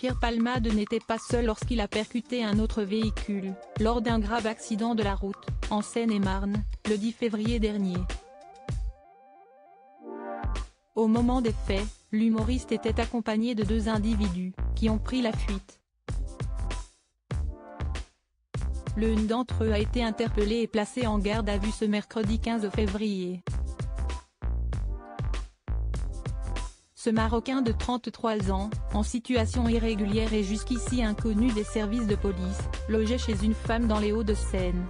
Pierre Palmade n'était pas seul lorsqu'il a percuté un autre véhicule, lors d'un grave accident de la route, en Seine-et-Marne, le 10 février dernier. Au moment des faits, l'humoriste était accompagné de deux individus, qui ont pris la fuite. L'un d'entre eux a été interpellé et placé en garde à vue ce mercredi 15 février. Ce Marocain de 33 ans, en situation irrégulière et jusqu'ici inconnu des services de police, logeait chez une femme dans les Hauts-de-Seine.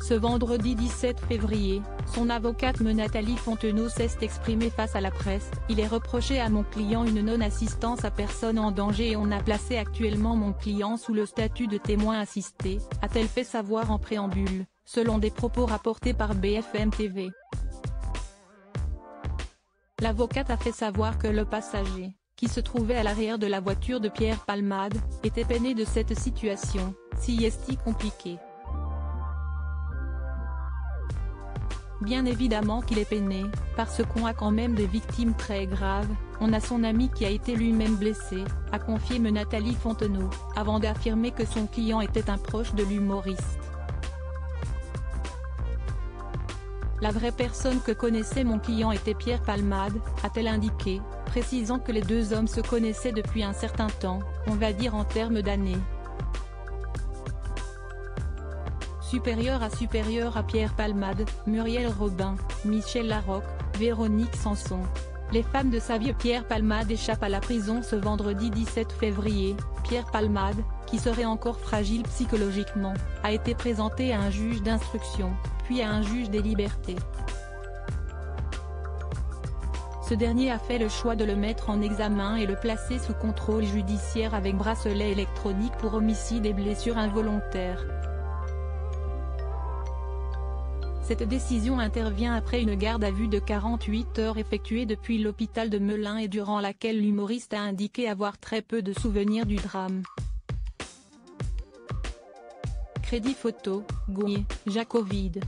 Ce vendredi 17 février, son avocate me Nathalie Fontenot s'est exprimée face à la presse, il est reproché à mon client une non-assistance à personne en danger et on a placé actuellement mon client sous le statut de témoin assisté, a-t-elle fait savoir en préambule, selon des propos rapportés par BFM TV. L'avocate a fait savoir que le passager, qui se trouvait à l'arrière de la voiture de Pierre Palmade, était peiné de cette situation, si est compliquée. Bien évidemment qu'il est peiné, parce qu'on a quand même des victimes très graves, on a son ami qui a été lui-même blessé, a confié me Nathalie Fontenot, avant d'affirmer que son client était un proche de l'humoriste. La vraie personne que connaissait mon client était Pierre Palmade, a-t-elle indiqué, précisant que les deux hommes se connaissaient depuis un certain temps, on va dire en termes d'années. supérieur à supérieur à Pierre Palmade, Muriel Robin, Michel Larocque, Véronique Sanson. Les femmes de sa vie Pierre Palmade échappent à la prison ce vendredi 17 février. Pierre Palmade, qui serait encore fragile psychologiquement, a été présenté à un juge d'instruction, puis à un juge des libertés. Ce dernier a fait le choix de le mettre en examen et le placer sous contrôle judiciaire avec bracelet électronique pour homicide et blessure involontaire. Cette décision intervient après une garde à vue de 48 heures effectuée depuis l'hôpital de Melun et durant laquelle l'humoriste a indiqué avoir très peu de souvenirs du drame. Crédit photo, Gouye, Jacovide.